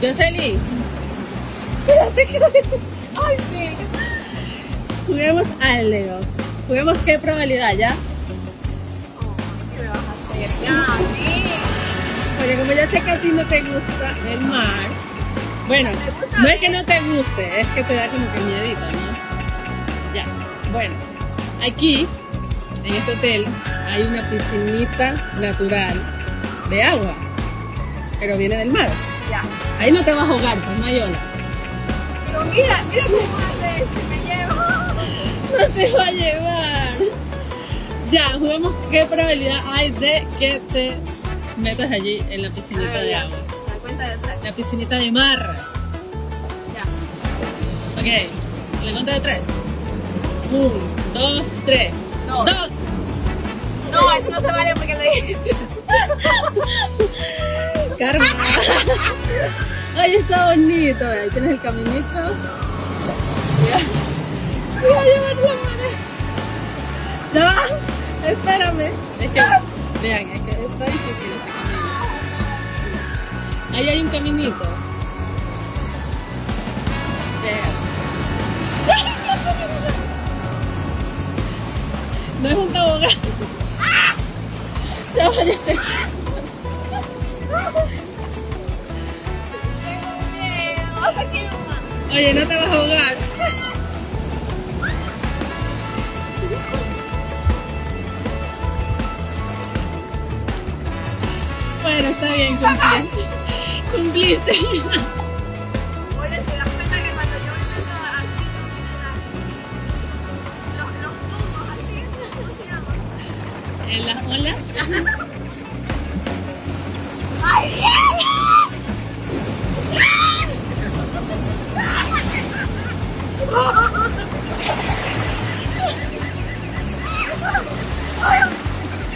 Yoseli. Espérate que... Ay, sí. Juguemos al Lego. Juguemos qué probabilidad, ¿ya? ¿Qué me vas a hacer? Ya, sí. Porque como ya sé que a ti no te gusta el mar, bueno, no es que no te guste, es que te da como que miedito, ¿no? Ya, bueno, aquí, en este hotel, hay una piscinita natural de agua, pero viene del mar. Ya. Ahí no te vas a ahogar, pues no hay olas. Pero mira, mira cómo hace, me lleva. No te va a llevar. Ya, juguemos qué probabilidad hay de que te metas allí en la piscinita de agua. La cuenta de tres. La piscinita de mar. Ya. Ok, la cuenta de tres. Un, dos, tres. Dos. Dos. No, eso no se vale porque le dije. Karma. Ay, está bonito. Ahí tienes el caminito. Mira. Mira, llevar la. Ya va. Espérame. Vean, es que está difícil este camino. Ahí hay un caminito. No es un tobogán. Ya vaya a ser. Oye, no te vas a ahogar. Bueno, está bien, cumpliste. Cumpliste. Oye, ¿te das cuenta que cuando yo empiezo a así, los, los así, ¿cómo se llama? En las olas.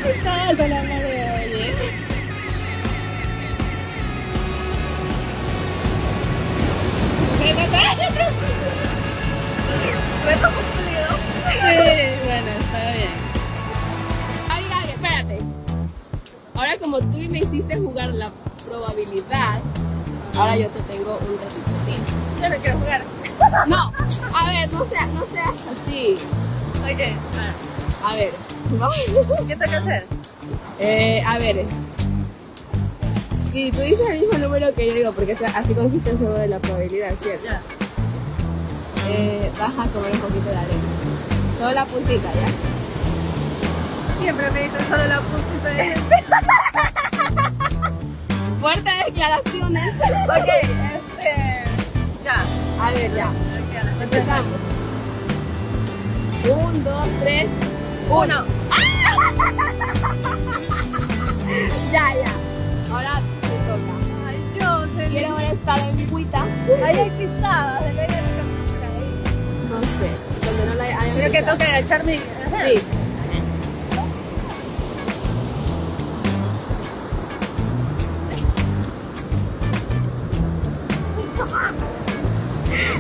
Está alta la marea, oye. Reto cumplido. Sí, bueno, está bien. Ay, ay, espérate. Ahora como tú me hiciste jugar la probabilidad, ahora yo te tengo un ratito. Yo no quiero jugar. No, a ver, no seas, no seas así. Ok, A ver, vamos. ¿qué tengo que hacer? Eh, a ver. Si tú dices el mismo número que yo digo, porque así- así consiste el juego de la probabilidad, ¿cierto? Ya. Eh, vas a comer un poquito de arena. Solo la puntita, ¿ya? Siempre me dicen solo la puntita de Fuertes declaraciones. Ok, este. Ya. A ver, ya. Empezamos. Un, dos, tres, uno. ya, ya. Ahora te toca. Ay, yo. Quiero estar en Cuita. Ahí hay ahí. No sé, donde no la hay. Creo que que agacharme. Sí.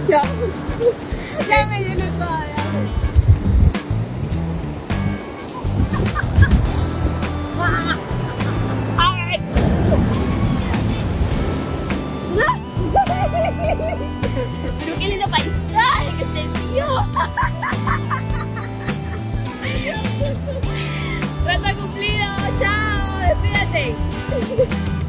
Ya. Me lleno toda cumplido, chao, despídete.